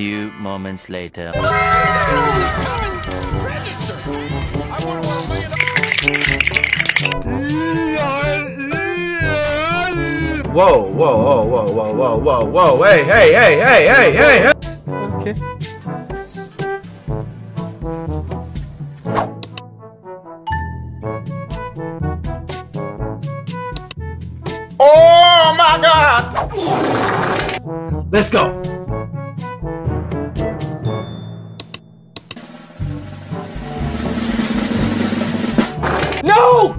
few moments later. Whoa, whoa, whoa, whoa, whoa, whoa, whoa, whoa, hey, hey, hey, hey, hey, hey, hey! Okay. Oh my god! Let's go!